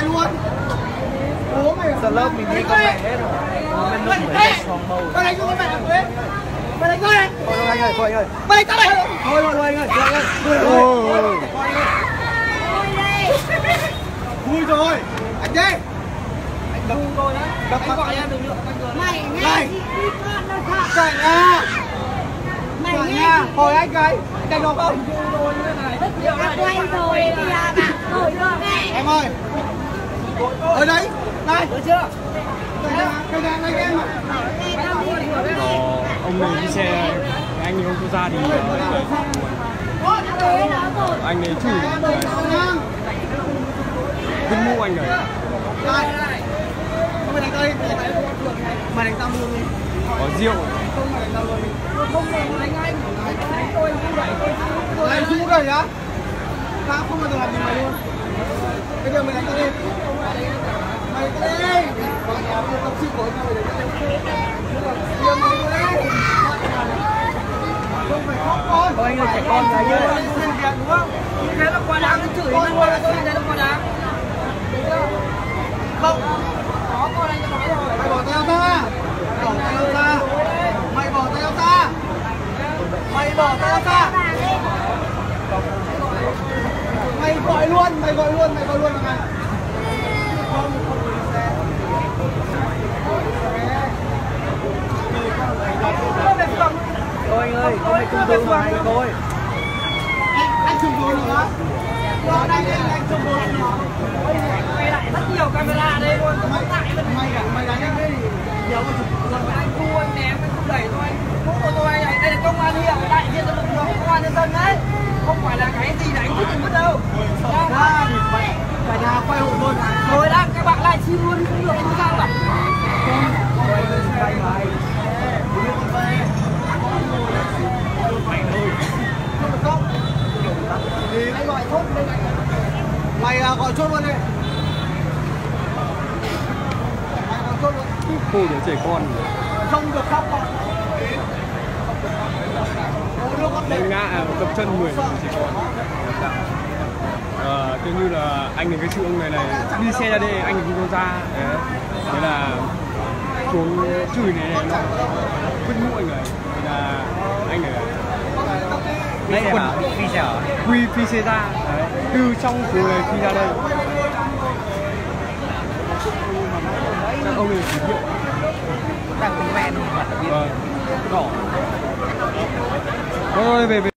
lại luôn. Bố mày lớp mình đi con mẹ hết rồi. Mình nung phải xong màu mày đánh con mẹ thằng Quế mày đánh con này Thôi anh ơi, thôi anh ơi. Mày đánh tao này Thôi thôi thôi anh ơi, thôi anh ơi. Thôi anh ơi. Vui rồi. Anh đi. Anh đập tôi đấy. Đập mặt. gọi em đừng nhựa mày nghe Này. gì đi con đâu sợ chạy nha. Mày nghe hồi anh cái đánh được không quay rồi bây giờ bạn ngồi được em ơi ở đấy đây. Được chưa? cây nhà này em tao Ờ, ông này đi xe anh ấy không có ra thì ờ, rồi anh ấy nha vứt mũ anh đây. Không mày đánh đây mày đánh tao luôn đi. Có rượu. Không mày đánh tao luôn đi. Không đánh đánh anh đánh tôi không đẩy tôi. Anh rũ đây á. Tao không bao giờ làm gì mày luôn. Bây giờ mày đánh tao đi mày mày Thôi anh ơi, trẻ con rồi anh ơi Thế là quá đáng, chửi nó là tôi thấy nó quá đáng không có con anh cho nói rồi mày bỏ tay ra bỏ tay ra mày bỏ tay ra mày bỏ tay ra mày gọi luôn mày gọi luôn mày gọi luôn mày. Thôi anh ơi, không phải chung tư mà anh thôi. Anh chụp đồ nữa rồi đây đây anh chụp đồ nữa Quay lại rất nhiều camera đây luôn mày mày cả mày đánh anh đi nhiều Lần anh thu anh ném, anh không đẩy thôi Mũ của tôi này, đây là công an hiệu, đại diện cho lực lượng công an nhân dân đấy Không phải là cái gì biết đâu. Ra thì mày cả nhà quay hộ luôn Rồi đang các bạn lại chi luôn cũng được không sao cả thì anh gọi chốt đây mày à, gọi chốt luôn đi mày gọi chốt luôn khu để trẻ con. Không được khóc con lên. ngã à, tập chân người chỉ còn à, kiểu như là anh này cái sự ông này này đi xe ra đây anh ấy không có ra đấy. Thế là xuống chửi này, này nó vứt mũi người thế là anh này đây quần phi sở quy phi xe ra. Đấy. từ trong phố này phi ra đây. Chắc ông này chỉ hiệu Đang cùng vâng. Đỏ thôi về về